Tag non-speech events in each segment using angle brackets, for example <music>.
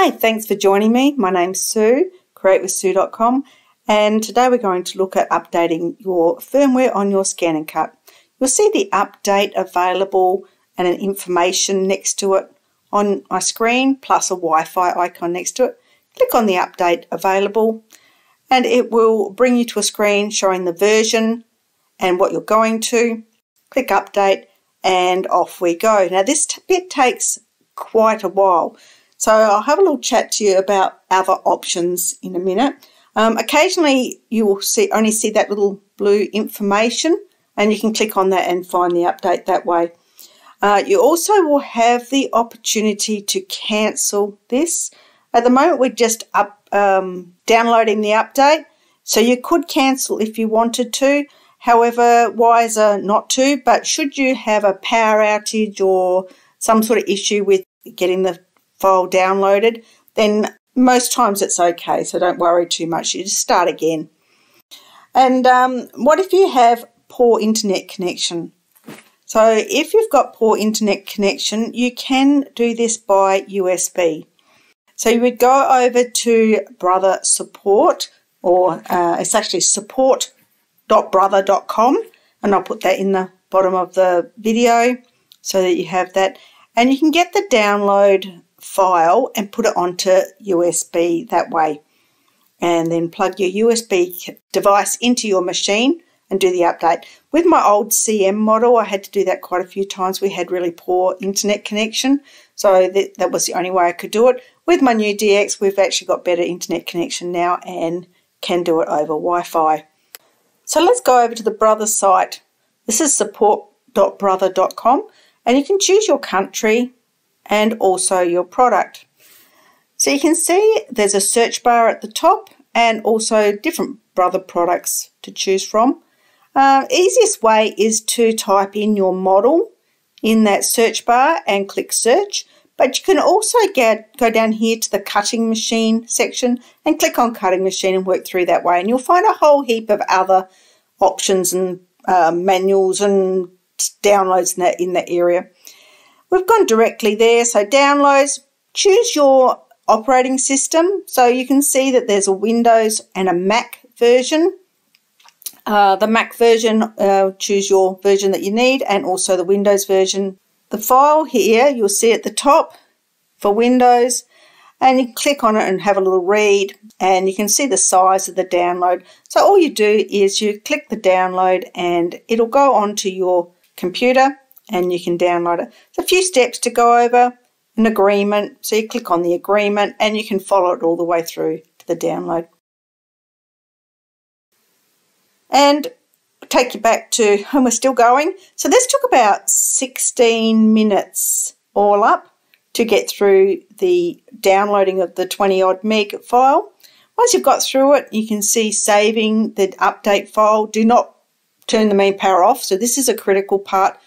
Hi, thanks for joining me. My name's Sue, createwithsue.com, and today we're going to look at updating your firmware on your ScanNCut. You'll see the update available and an information next to it on my screen, plus a Wi-Fi icon next to it. Click on the update available, and it will bring you to a screen showing the version and what you're going to. Click update, and off we go. Now this bit takes quite a while. So I'll have a little chat to you about other options in a minute. Um, occasionally you will see only see that little blue information and you can click on that and find the update that way. Uh, you also will have the opportunity to cancel this. At the moment we're just up um, downloading the update so you could cancel if you wanted to. However, wiser not to, but should you have a power outage or some sort of issue with getting the file downloaded, then most times it's okay, so don't worry too much. You just start again. And um, what if you have poor internet connection? So if you've got poor internet connection, you can do this by USB. So you would go over to Brother Support, or uh, it's actually support.brother.com, and I'll put that in the bottom of the video so that you have that. And you can get the download file and put it onto USB that way. And then plug your USB device into your machine and do the update. With my old CM model, I had to do that quite a few times. We had really poor internet connection, so that, that was the only way I could do it. With my new DX, we've actually got better internet connection now and can do it over Wi-Fi. So let's go over to the Brother site. This is support.brother.com and you can choose your country, and also your product. So you can see there's a search bar at the top and also different Brother products to choose from. Uh, easiest way is to type in your model in that search bar and click search. But you can also get go down here to the cutting machine section and click on cutting machine and work through that way. And you'll find a whole heap of other options and uh, manuals and downloads in that, in that area. We've gone directly there. So downloads, choose your operating system. So you can see that there's a Windows and a Mac version. Uh, the Mac version, uh, choose your version that you need and also the Windows version. The file here, you'll see at the top for Windows and you click on it and have a little read and you can see the size of the download. So all you do is you click the download and it'll go onto your computer and you can download it. There's a few steps to go over, an agreement, so you click on the agreement and you can follow it all the way through to the download. And take you back to, and we're still going. So this took about 16 minutes all up to get through the downloading of the 20 odd meg file. Once you've got through it, you can see saving the update file. Do not turn the main power off. So this is a critical part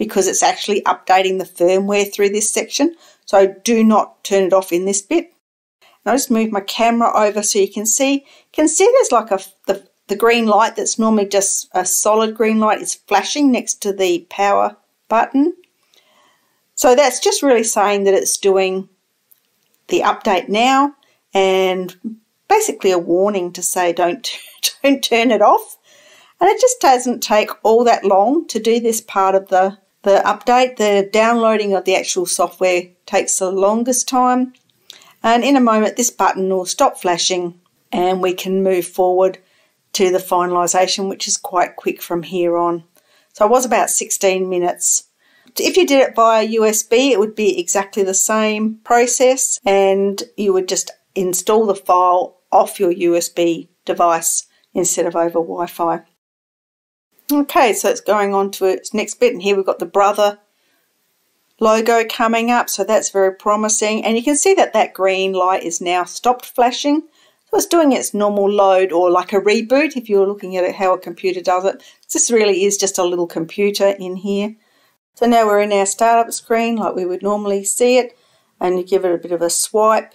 because it's actually updating the firmware through this section. So do not turn it off in this bit. And I'll just move my camera over so you can see. You can see there's like a the, the green light that's normally just a solid green light is flashing next to the power button. So that's just really saying that it's doing the update now and basically a warning to say don't <laughs> don't turn it off. And it just doesn't take all that long to do this part of the the update, the downloading of the actual software takes the longest time. And in a moment, this button will stop flashing and we can move forward to the finalisation, which is quite quick from here on. So it was about 16 minutes. If you did it via USB, it would be exactly the same process and you would just install the file off your USB device instead of over Wi-Fi. Okay, so it's going on to its next bit, and here we've got the Brother logo coming up, so that's very promising. And you can see that that green light is now stopped flashing. So it's doing its normal load or like a reboot if you're looking at it, how a computer does it. This really is just a little computer in here. So now we're in our startup screen like we would normally see it and you give it a bit of a swipe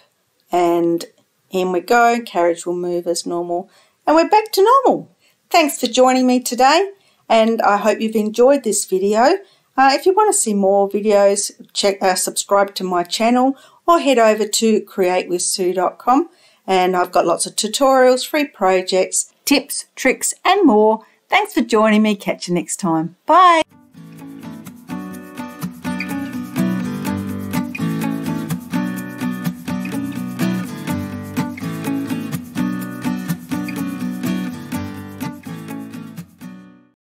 and in we go, carriage will move as normal and we're back to normal. Thanks for joining me today and I hope you've enjoyed this video. Uh, if you want to see more videos, check uh, subscribe to my channel or head over to createwithsue.com and I've got lots of tutorials, free projects, tips, tricks, and more. Thanks for joining me. Catch you next time. Bye.